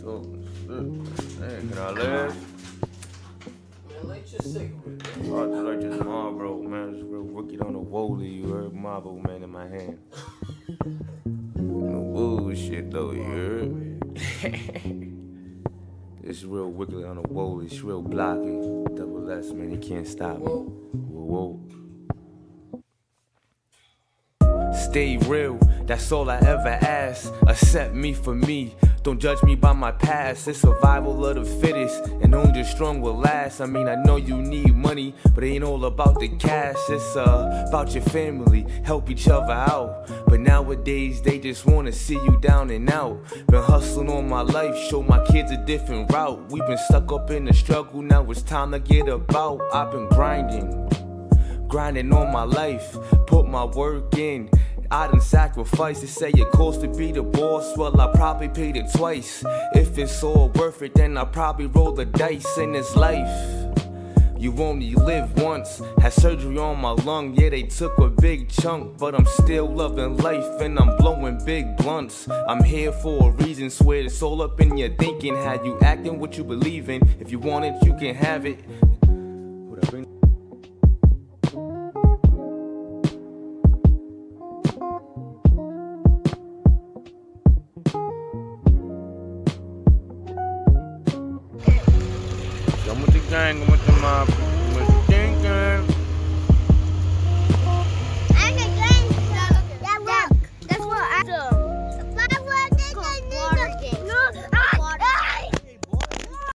shit. Hey, can I live? Man, light your cigarette. Just like this Marlboro, man. This real wicked on the Wooly. You heard Marlboro, man, in my hand. No bullshit, though, you heard? it's real wicked on the Wooly. It's real blocky. Double S, man. You can't stop me. Whoa, whoa. Stay real, that's all I ever ask. Accept me for me, don't judge me by my past. It's survival of the fittest, and only the strong will last. I mean, I know you need money, but it ain't all about the cash. It's uh, about your family, help each other out. But nowadays, they just wanna see you down and out. Been hustling all my life, show my kids a different route. We've been stuck up in the struggle, now it's time to get about. I've been grinding grinding all my life, put my work in. I done sacrificed to say it costs to be the boss. Well, I probably paid it twice. If it's all worth it, then I probably roll the dice in this life. You only live once. Had surgery on my lung, yeah, they took a big chunk. But I'm still loving life and I'm blowing big blunts. I'm here for a reason, swear it's all up in your thinking. How you acting, what you believe in. If you want it, you can have it. Come with the gang, come with the mob.